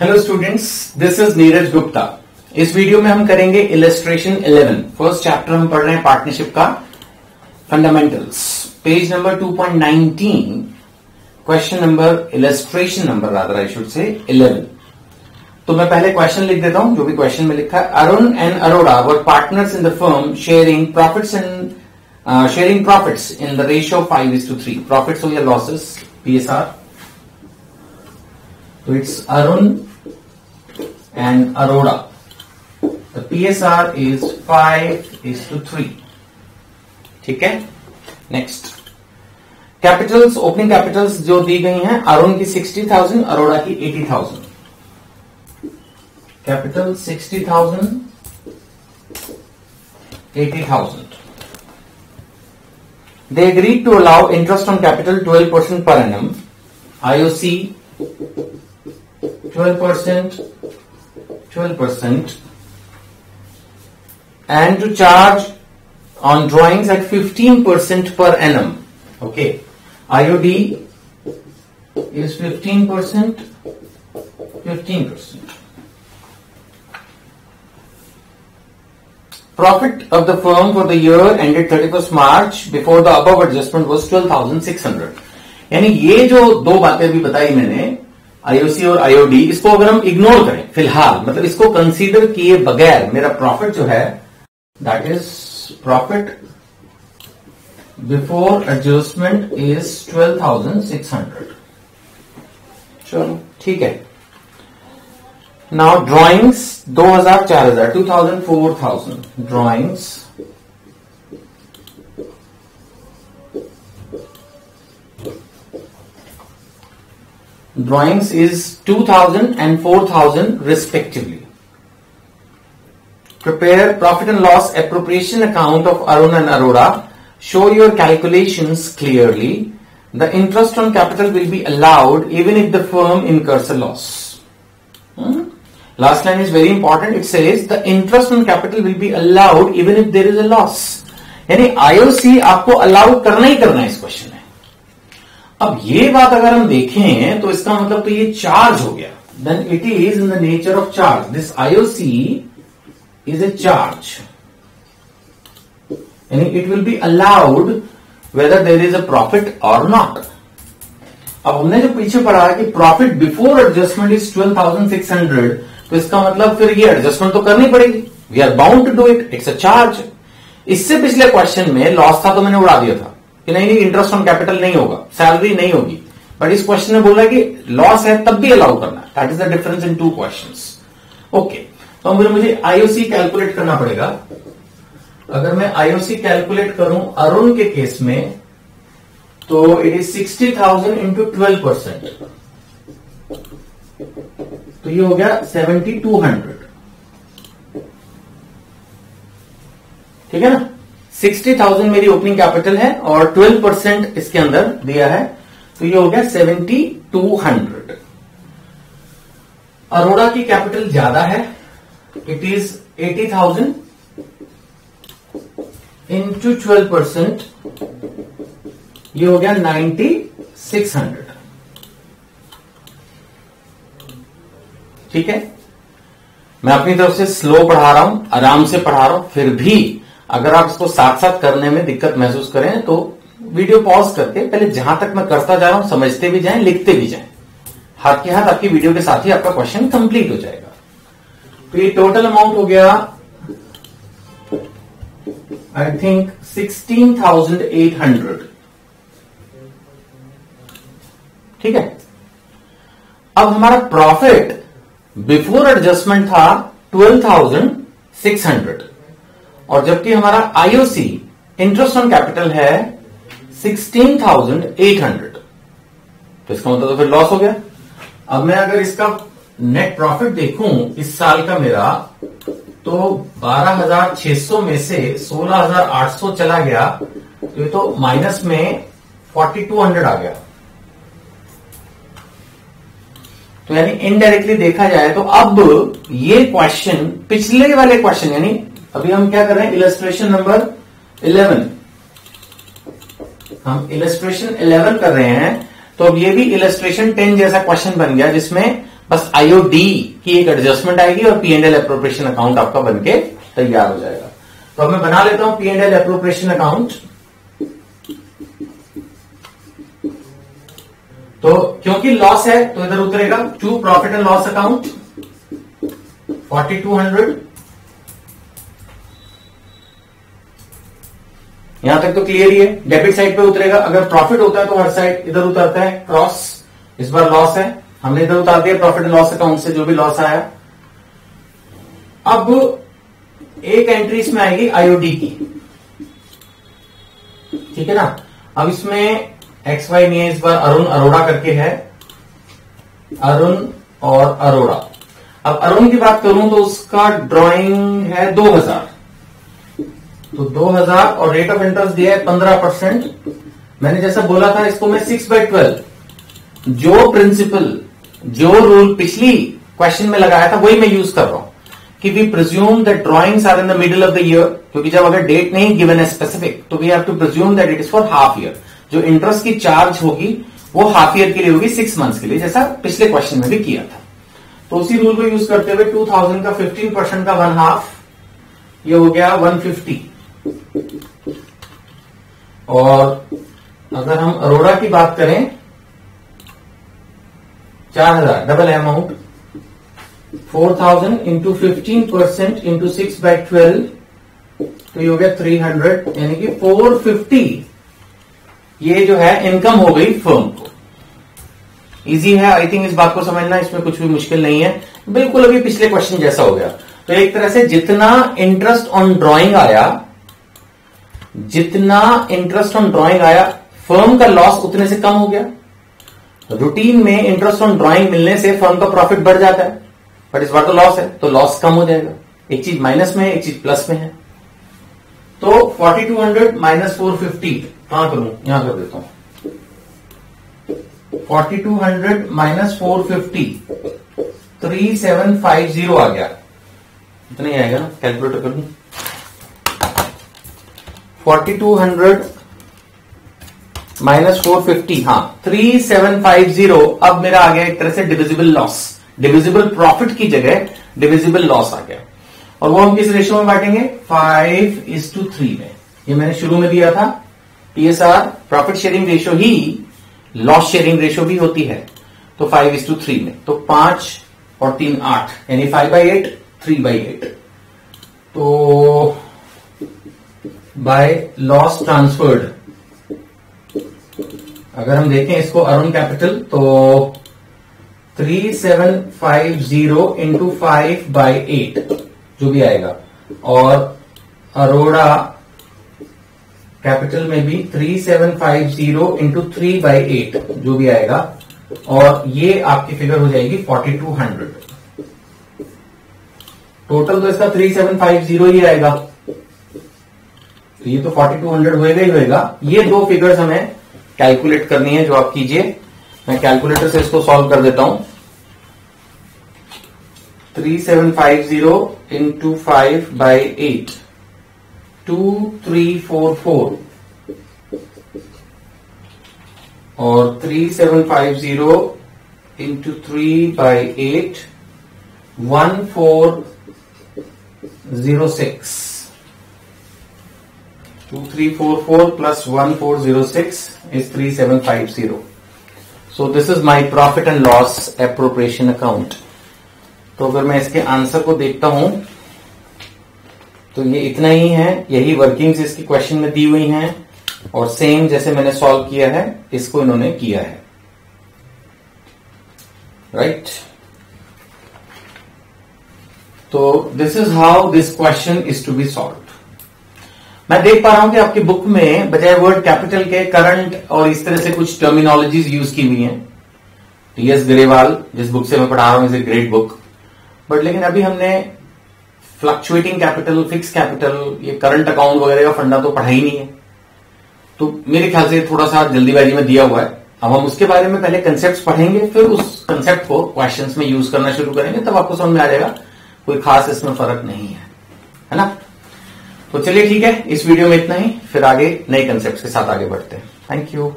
Hello students this is Neeraj Gupta इस video में हम करेंगे इलेस्ट्रेशन 11 फ़र्स्ट चैप्टर हम पढ़ रहे हैं पार्टनरशिप का fundamentals page number 2.19 question number illustration number rather I should say 11 तो मैं पहले क्वेश्चन लिख देता हूँ, जो भी क्वेश्चन में लिखा है। Arun and Arora were partners in the firm sharing profits and sharing profits in the ratio five is to three profits या लॉसेस पीएसआर तो it's Arun and Arora the P S R is five is to three ठीक है? Next capitals opening capitals जो दी गई हैं अरुण की sixty thousand Arora की eighty thousand capital sixty thousand eighty thousand they agree to allow interest on capital twelve percent per annum I O C 12 percent twelve percent and to charge on drawings at 15 percent per annum okay I O D is 15 percent fifteen percent profit Profit of the firm for the year thirty first March before the अब adjustment was twelve thousand six hundred यानी ये जो दो बातें अभी बताई मैंने IOC और आईओडी इसको अगर हम इग्नोर करें, फ़िलहाल मतलब इसको कंसीडर किए बगैर, मेरा प्रॉफिट जो है that is profit before adjustment is twelve thousand six hundred चलो, ठीक है। नाउ ड्राइंग्स दो हज़ार चार हज़ार two thousand four thousand drawings drawings is 2000 and 4000 respectively. Prepare profit and loss appropriation account of Arun and Aurora. Show your calculations clearly. The interest on capital will be allowed even if the firm incurs a loss. Hmm? Last line is very important. It says the interest on capital will be allowed even if there is a loss. यानी IOC आपको allow करना ही करना है इस question अब ये बात अगर हम देखें तो इसका मतलब तो ये चार्ज हो गया। Then it is in the nature of charge this IOC is a charge यानी it will be allowed whether there is a profit और नॉट अब हमने जो पीछे पढ़ा कि profit before adjustment is twelve thousand six hundred तो इसका मतलब फिर ये एडजस्टमेंट तो करनी पड़ेगी। We are bound to do it it's a charge इससे पिछले क्वेश्चन में लॉस था तो मैंने उड़ा दिया था। कि नहीं नहीं इंटरेस्ट ऑन कैपिटल नहीं होगा सैलरी नहीं होगी। बट इस क्वेश्चन में बोला कि लॉस है, तब भी अलाउ करना that is the difference in two question okay तो फिर मुझे आईओसी कैलकुलेट करना पड़ेगा। अगर मैं आईओसी कैलकुलेट करूँ अरुण के केस में तो it is sixty thousand into twelve percent तो ये हो गया सेवेंटी टू हंड्रेड ठीक है ना? सिक्सटी थाउज़ेंड मेरी ओपनिंग कैपिटल है और ट्वेल्व परसेंट इसके अंदर दिया है। तो ये हो गया सेवेंटी टू हंड्रेड। अरोड़ा की कैपिटल ज़्यादा है। It is eighty thousand into twelve percent. ये हो गया नाइन्टी सिक्स हंड्रेड। ठीक है? मैं अपनी तरफ़ से स्लो पढ़ा रहा हूँ, आराम से पढ़ा रहा हूँ, फिर भी अगर आप इसको साथ साथ करने में दिक्कत महसूस करें तो वीडियो पॉज करके पहले जहाँ तक मैं करता जा रहा हूँ, समझते भी जाएँ, लिखते भी जाएँ। हाथ के हाथ आपकी वीडियो के साथ ही आपका क्वेश्चन कंप्लीट हो जाएगा। तो ये टोटल अमाउंट हो गया I think sixteen thousand eight hundred ठीक है? अब हमारा प्रॉफिट बिफोर एडजस्टमेंट था ट्वेल्व थाउज़ेंड सिक्स हंड्रेड और जबकि हमारा आईओसी इंटरेस्ट ऑन कैपिटल है सिक्सटीन थाउज़ेंड एट हंड्रेड तो इसका मतलब तो फिर लॉस हो गया। अब मैं अगर इसका नेट प्रॉफिट देखूँ, इस साल का मेरा तो बारह हज़ार छह सौ में से सोलह हज़ार आठ सौ चला गया तो ये तो माइनस में फोर्टी टू हंड्रेड आ गया। तो यानी इनडायरेक्टली देखा जाए तो अब ये क्वेश्चन पिछले वाले क्वेश्चन यानी अभी हम क्या कर रहे हैं? इलस्ट्रेशन नंबर इलेवन हम इलस्ट्रेशन इलेवन कर रहे हैं। तो अब ये भी इलस्ट्रेशन टेन जैसा क्वेश्चन बन गया, जिसमें बस आईओडी की एक एडजस्टमेंट आएगी और पीएनएल अप्रोप्रिएशन अकाउंट आपका बनके तैयार हो जाएगा। तो अब मैं बना लेता हूँ पीएनएल अप्रोप्रिएशन अकाउंट तो क्योंकि लॉस है तो इधर उतरेगा। To profit and loss account forty two hundred यहाँ तक तो क्लियर ही है। डेबिट साइड पे उतरेगा। अगर प्रॉफिट होता है तो हर साइड इधर उतरता है। क्रॉस इस बार लॉस है। हमने इधर उतार दिया प्रॉफिट एंड लॉस अकाउंट से जो भी लॉस आया। अब एक एंट्री इसमें आएगी आईओडी की। ठीक है ना? अब इसमें एक्स वाई नहीं है। इस बार अरुण अरोड़ा करके है। अरुण और अरोड़ा। अब अरुण की बात करूँ तो उसका ड्राइंग है 2000 तो 2000 और रेट ऑफ़ इंटरेस्ट दिया है 15 परसेंट। मैंने जैसा बोला था, इसको मैं सिक्स बाई ट्वेल्व जो प्रिंसिपल जो रूल पिछली क्वेश्चन में लगाया था, वही मैं यूज़ कर रहा हूँ। कि we presume that drawings are in the middle of the year क्योंकि जब अगर डेट नहीं गिवन है स्पेसिफिक तो we have to presume that it is for half year जो इंटरेस्ट की चार्ज होगी, वो हाफ़ ईयर के लिए होगी सिक्स मंथ्स के लिए, जैसा पिछले क्वेश्चन में भी किया था। तो उसी रूल को यूज़ करते हुए 2000 का 15 परसेंट का वन हाफ़ ये हो गया 150 और अगर हम अरोड़ा की बात करें, चार हज़ार double amount four thousand into fifteen percent into six by twelve तो ये हो गया थ्री हंड्रेड यानी कि फोर फिफ्टी ये जो है इनकम हो गई फर्म को. इजी है आई थिंक इस बात को समझना, इसमें कुछ भी मुश्किल नहीं है. बिल्कुल अभी पिछले क्वेश्चन जैसा हो गया. तो एक तरह से जितना इंटरेस्ट ऑन ड्राइंग आया जितना इंटरेस्ट ऑन ड्राइंग आया फर्म का लॉस उतने से कम हो गया। रूटीन में इंटरेस्ट ऑन ड्राइंग मिलने से फर्म का प्रॉफिट बढ़ जाता है। बट इस बार तो लॉस है तो लॉस कम हो जाएगा। एक चीज़ माइनस में है, एक चीज़ प्लस में है। तो 4200 माइनस फोर फिफ्टी कहाँ करूँ? यहाँ कर देता हूँ। 4200 minus four fifty three seven five zero आ गया। इतना ही आएगा ना कैलकुलेटर कर लू forty two hundred minus four fifty हाँ थ्री सेवन फाइव ज़ीरो, अब मेरा आ गया एक तरह से डिविजिबल लॉस। डिविजिबल प्रॉफिट की जगह डिविजिबल लॉस आ गया। और वो हम किस रेशियो में बांटेंगे? फाइव इज़ टू थ्री में। ये मैंने शुरू में दिया था। पीएसआर प्रॉफिट शेयरिंग रेशियो ही, लॉस शेयरिंग रेशियो भी होती है। तो फाइव इज़ टू थ्री में। तो पाँच और तीन आठ, यानी five by eight, three by eight. तो बाय लॉस ट्रांसफर्ड अगर हम देखें इसको अरुण कैपिटल तो three seven five zero into five by eight जो भी आएगा। और अरोड़ा कैपिटल में भी three seven five zero into three by eight जो भी आएगा। और ये आपकी फिगर हो जाएगी फोर्टी टू हंड्रेड टोटल तो इसका थ्री सेवन फाइव ज़ीरो ही आएगा। तो ये तो फोर्टी टू हंड्रेड होएगा ही होएगा। ये दो फिगर्स हमें कैलकुलेट करनी है जो आप कीजिए। मैं कैलकुलेटर से इसको सॉल्व कर देता हूँ। Three seven five zero into five by eight two three four four और three seven five zero into three by eight one four zero six two three four four plus one four zero six is three seven five zero so this is my profit and loss appropriation account तो अगर मैं इसके answer को देखता हूँ तो ये इतना ही है। यही वर्किंग्स इसकी क्वेश्चन में दी हुई हैं और सेम जैसे मैंने सॉल्व किया है, इसको इन्होंने किया है। Right right? तो this is how this question is to be solve मैं देख पा रहा हूँ कि आपकी बुक में बजाय वर्ड कैपिटल के करंट और इस तरह से कुछ टर्मिनोलॉजीज यूज़ की हुई हैं। टी एस ग्रेवाल जिस बुक से मैं पढ़ा रहा हूँ is a great book but लेकिन अभी हमने फ्लक्चुएटिंग कैपिटल फिक्स कैपिटल ये करंट अकाउंट वगैरह का फंडा तो पढ़ा ही नहीं है। तो मेरे ख्याल से थोड़ा सा जल्दीबाजी में दिया हुआ है। अब हम उसके बारे में पहले कंसेप्ट पढ़ेंगे, फिर उस कंसेप्ट को क्वेश्चन में यूज़ करना शुरू करेंगे, तब आपको समझ में आ जाएगा, कोई खास इसमें फ़र्क नहीं है। है ना? तो चलिए ठीक है, इस वीडियो में इतना ही, फिर आगे नए कंसेप्ट के साथ आगे बढ़ते हैं। Thank you